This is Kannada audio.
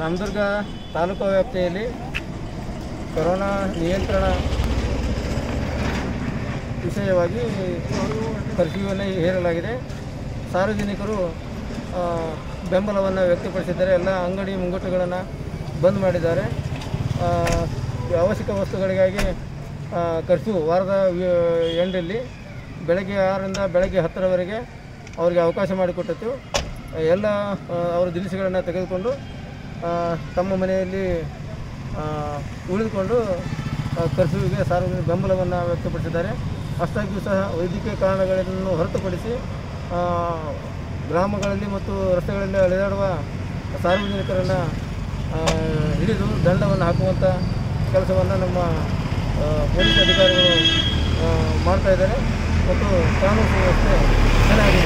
ರಾಮದುರ್ಗ ತಾಲೂಕು ವ್ಯಾಪ್ತಿಯಲ್ಲಿ ಕೊರೋನಾ ನಿಯಂತ್ರಣ ವಿಷಯವಾಗಿ ಕರ್ಫ್ಯೂವನ್ನು ಹೇರಲಾಗಿದೆ. ಸಾರ್ವಜನಿಕರು ಬೆಂಬಲವನ್ನು ವ್ಯಕ್ತಪಡಿಸಿದ್ದಾರೆ. ಎಲ್ಲ ಅಂಗಡಿ ಮುಂಗಟ್ಟುಗಳನ್ನು ಬಂದ್ ಮಾಡಿದ್ದಾರೆ. ಅವಶ್ಯಕ ವಸ್ತುಗಳಿಗಾಗಿ ಖರ್ಚು ವಾರದ ಎಂಡಲ್ಲಿ ಬೆಳಗ್ಗೆ ಆರರಿಂದ ಬೆಳಗ್ಗೆ ಹತ್ತರವರೆಗೆ ಅವರಿಗೆ ಅವಕಾಶ ಮಾಡಿಕೊಟ್ಟಿತ್ತು ಎಲ್ಲ ಅವರ ದಿನಸಿಗಳನ್ನು ತೆಗೆದುಕೊಂಡು ತಮ್ಮ ಮನೆಯಲ್ಲಿ ಉಳಿದುಕೊಂಡು ಕರ್ಫ್ಯೂಗೆ ಸಾರ್ವಜನಿಕ ಬೆಂಬಲವನ್ನು ವ್ಯಕ್ತಪಡಿಸಿದ್ದಾರೆ. ಅಷ್ಟಾಗಿಯೂ ಸಹ ವೈದ್ಯಕೀಯ ಕಾರಣಗಳನ್ನು ಹೊರತುಪಡಿಸಿ ಗ್ರಾಮಗಳಲ್ಲಿ ಮತ್ತು ರಸ್ತೆಗಳಲ್ಲಿ ಅಳೆದಾಡುವ ಸಾರ್ವಜನಿಕರನ್ನು ಹಿಡಿದು ದಂಡವನ್ನು ಹಾಕುವಂಥ ಕೆಲಸವನ್ನು ನಮ್ಮ ಪೊಲೀಸ್ ಅಧಿಕಾರಿಗಳು ಮಾಡ್ತಾ ಇದ್ದಾರೆ. ಮತ್ತು ಕಾನೂನು ವ್ಯವಸ್ಥೆ ಚೆನ್ನಾಗಿದೆ.